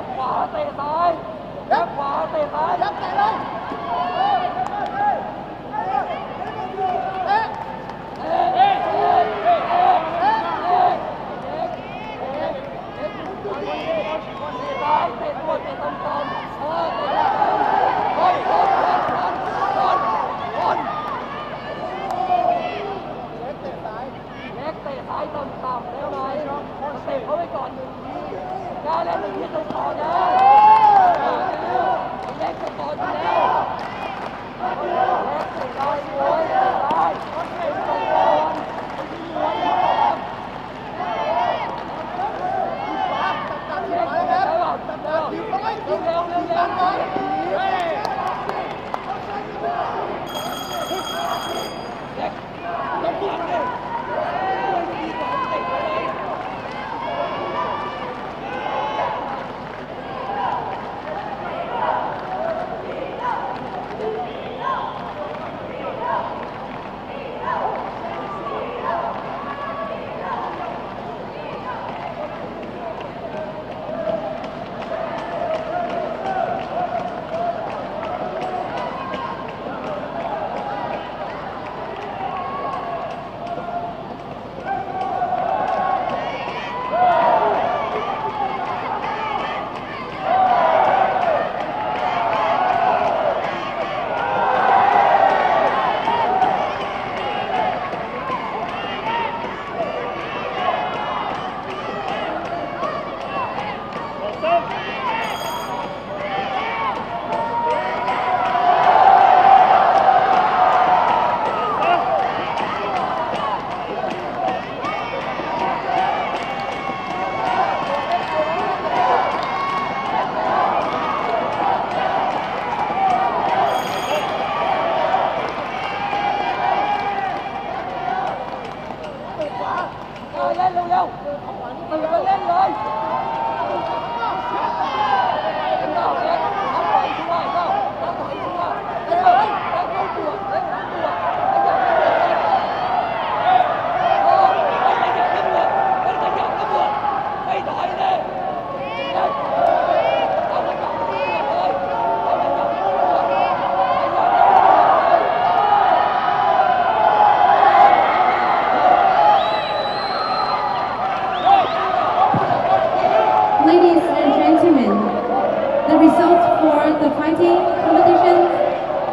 รับขวาเตะซ้ายรับขวาเตะซ้ายรับเตะเลย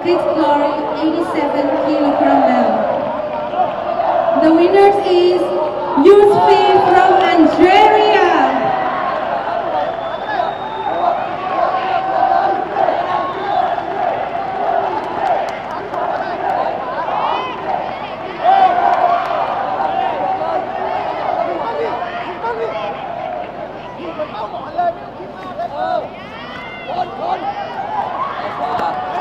exploring 87 kilogram now. The winner is Youcfi from Algeria. One, one.